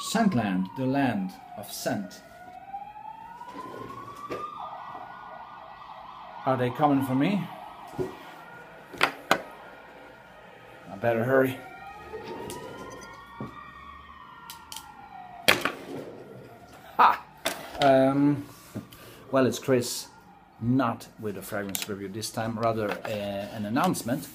Scentland, the land of scent. Are they coming for me? I better hurry. Ha! Um, well, it's Chris, not with a fragrance review this time, rather uh, an announcement.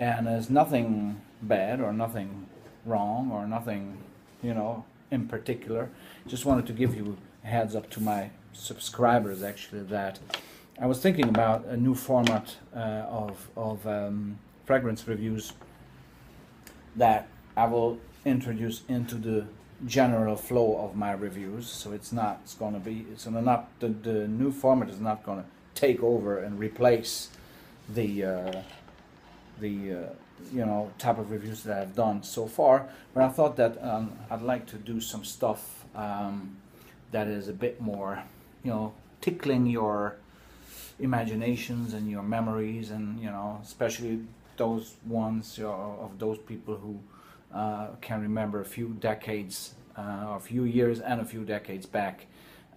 And there's nothing bad or nothing wrong or nothing, you know, in particular. Just wanted to give you a heads up to my subscribers actually that I was thinking about a new format uh, of, of um, fragrance reviews that I will introduce into the general flow of my reviews. So it's not it's going to be it's not the, the new format is not going to take over and replace the uh, the uh, you know type of reviews that I've done so far. But I thought that um, I'd like to do some stuff um, that is a bit more you know tickling your imaginations and your memories and you know especially those ones you know, of those people who uh, can remember a few decades uh, a few years and a few decades back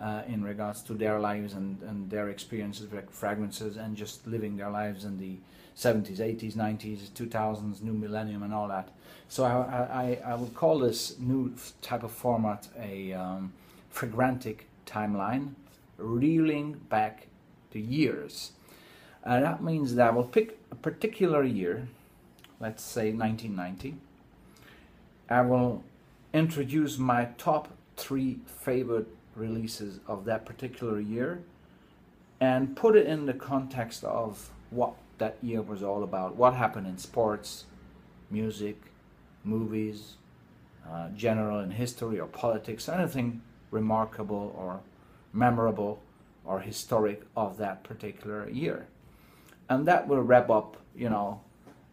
uh, in regards to their lives and, and their experiences fragrances and just living their lives in the 70s, 80s, 90s, 2000s, new millennium, and all that. So I, I, I would call this new type of format a um, fragrantic timeline, reeling back the years. And that means that I will pick a particular year, let's say 1990. I will introduce my top three favorite releases of that particular year and put it in the context of what that year was all about. What happened in sports, music, movies, uh, general in history or politics, anything remarkable or memorable or historic of that particular year. And that will wrap up, you know,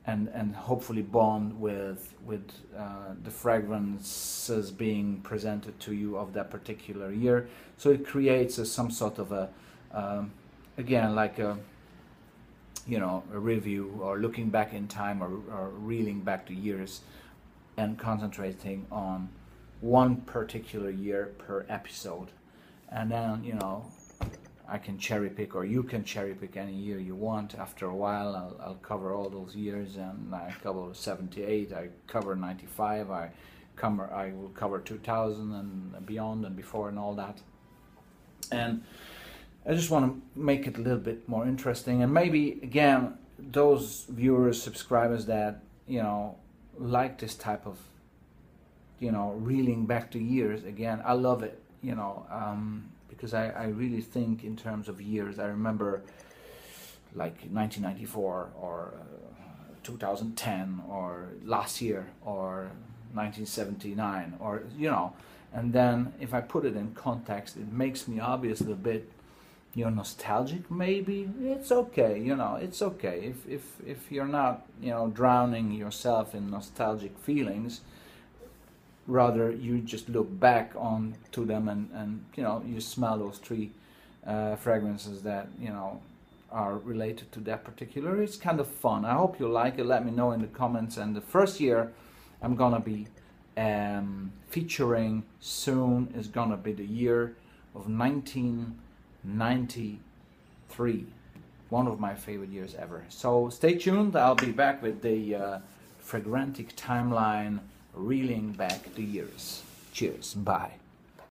and, and hopefully bond with, with uh, the fragrances being presented to you of that particular year. So it creates a, some sort of a, um, again, like a, you know, a review or looking back in time or, or reeling back to years and concentrating on one particular year per episode. And then, you know, I can cherry pick, or you can cherry pick any year you want. After a while, I'll, I'll cover all those years, and I cover 78, I cover 95, I cover, I will cover 2000 and beyond and before and all that. And I just want to make it a little bit more interesting, and maybe again, those viewers, subscribers that you know like this type of you know reeling back to years. Again, I love it. You know. Um, because I, I really think in terms of years. I remember like 1994 or uh, 2010 or last year or 1979 or you know and then if I put it in context it makes me obviously a bit you know nostalgic maybe it's okay you know it's okay if if if you're not you know drowning yourself in nostalgic feelings rather you just look back on to them and, and you know you smell those three uh, fragrances that you know are related to that particular. It's kind of fun. I hope you like it. Let me know in the comments. And the first year i'm gonna be um, featuring soon is gonna be the year of 1993 one of my favorite years ever. So stay tuned. I'll be back with the uh, fragrantic timeline reeling back the years. Cheers. Bye.